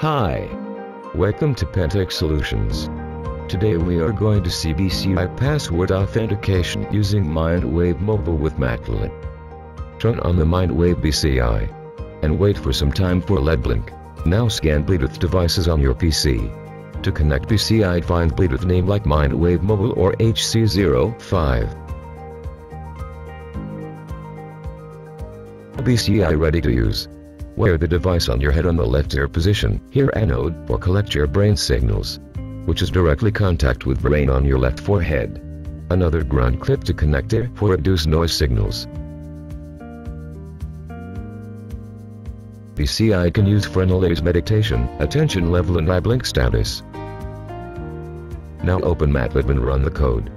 Hi. Welcome to Pantech Solutions. Today we are going to see BCI password authentication using MindWave Mobile with MATLAB. Turn on the MindWave BCI and wait for some time for LED blink. Now scan Bluetooth devices on your PC. To connect BCI find Bluetooth name like MindWave Mobile or HC05. BCI ready to use. Wear the device on your head on the left ear position, here anode, or collect your brain signals, which is directly contact with brain on your left forehead. Another ground clip to connect it for reduce noise signals. BCI can use analyze meditation, attention level and eye blink status. Now open MATLAB and run the code.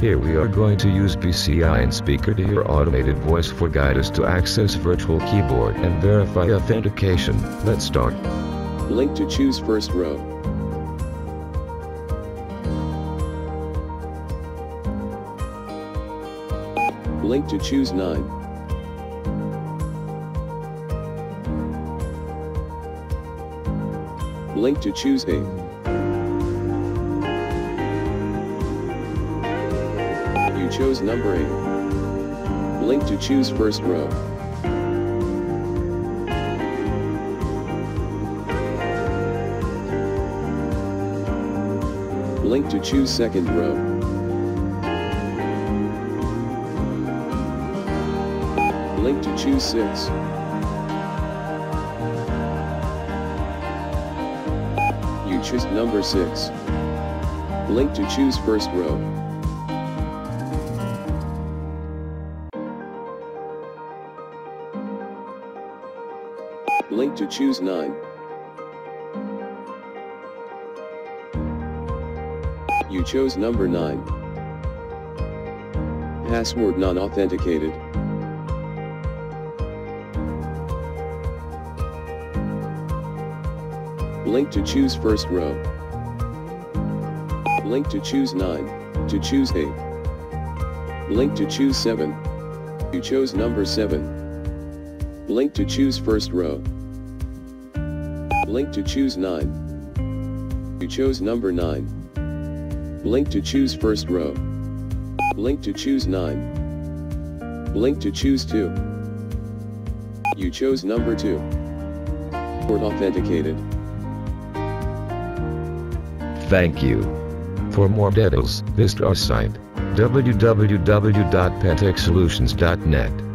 Here we are going to use BCI and speaker to hear automated voice for guidance to access virtual keyboard and verify authentication. Let's start. Link to choose first row. Link to choose 9. Link to choose 8. You chose number 8. Link to choose first row. Link to choose second row. Link to choose 6. You choose number 6. Link to choose first row. Link to choose 9. You chose number 9. Password non-authenticated. Link to choose first row. Link to choose 9. To choose 8. Link to choose 7. You chose number 7. Link to choose first row. Link to choose 9. You chose number 9. Link to choose first row. Link to choose 9. Link to choose 2. You chose number 2. Port authenticated. Thank you. For more details, visit our site www.pantechsolutions.net.